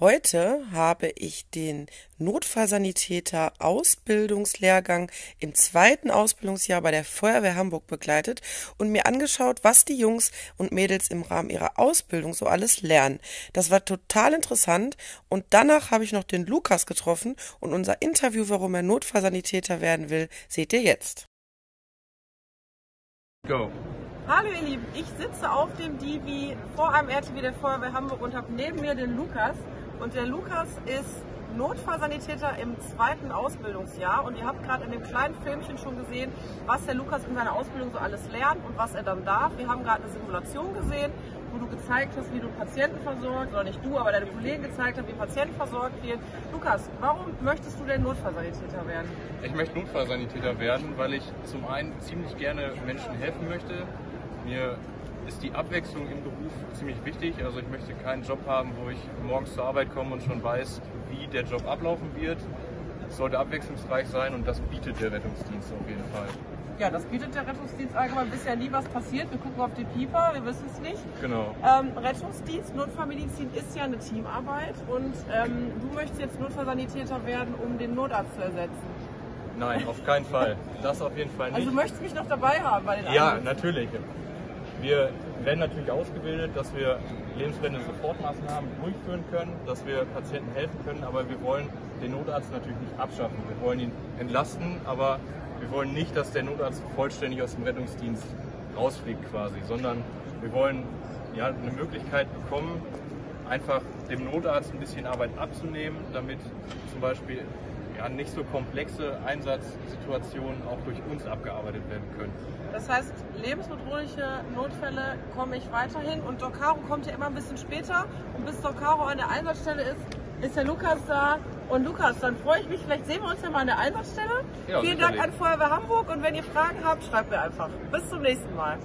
Heute habe ich den Notfallsanitäter Ausbildungslehrgang im zweiten Ausbildungsjahr bei der Feuerwehr Hamburg begleitet und mir angeschaut, was die Jungs und Mädels im Rahmen ihrer Ausbildung so alles lernen. Das war total interessant und danach habe ich noch den Lukas getroffen und unser Interview, warum er Notfallsanitäter werden will, seht ihr jetzt. Go. Hallo ihr Lieben, ich sitze auf dem Divi vor einem RTW der Feuerwehr Hamburg und habe neben mir den Lukas. Und der Lukas ist Notfallsanitäter im zweiten Ausbildungsjahr und ihr habt gerade in dem kleinen Filmchen schon gesehen, was der Lukas in seiner Ausbildung so alles lernt und was er dann darf. Wir haben gerade eine Simulation gesehen, wo du gezeigt hast, wie du Patienten versorgst, oder nicht du, aber deine Kollegen gezeigt haben, wie Patienten versorgt werden. Lukas, warum möchtest du denn Notfallsanitäter werden? Ich möchte Notfallsanitäter werden, weil ich zum einen ziemlich gerne Menschen helfen möchte. Mir ist die Abwechslung im Beruf ziemlich wichtig. Also ich möchte keinen Job haben, wo ich morgens zur Arbeit komme und schon weiß, wie der Job ablaufen wird. Es sollte abwechslungsreich sein und das bietet der Rettungsdienst auf jeden Fall. Ja, das bietet der Rettungsdienst allgemein. Bisher nie was passiert. Wir gucken auf die Pieper, wir wissen es nicht. Genau. Ähm, Rettungsdienst, Notfallmedizin ist ja eine Teamarbeit und ähm, du möchtest jetzt Notfallsanitäter werden, um den Notarzt zu ersetzen. Nein, auf keinen Fall. Das auf jeden Fall nicht. Also du möchtest mich noch dabei haben bei den ja, Einsätzen? natürlich. Wir werden natürlich ausgebildet, dass wir lebensrettende Sofortmaßnahmen durchführen können, dass wir Patienten helfen können, aber wir wollen den Notarzt natürlich nicht abschaffen. Wir wollen ihn entlasten, aber wir wollen nicht, dass der Notarzt vollständig aus dem Rettungsdienst rausfliegt quasi, sondern wir wollen ja, eine Möglichkeit bekommen, einfach dem Notarzt ein bisschen Arbeit abzunehmen, damit zum Beispiel ja, nicht so komplexe Einsatzsituationen auch durch uns abgearbeitet werden können. Das heißt, lebensbedrohliche Notfälle komme ich weiterhin und Docaro kommt ja immer ein bisschen später und bis Docaro an der Einsatzstelle ist, ist der Lukas da. Und Lukas, dann freue ich mich, vielleicht sehen wir uns ja mal an der Einsatzstelle. Ja, Vielen Dank sicherlich. an Feuerwehr Hamburg und wenn ihr Fragen habt, schreibt mir einfach. Bis zum nächsten Mal.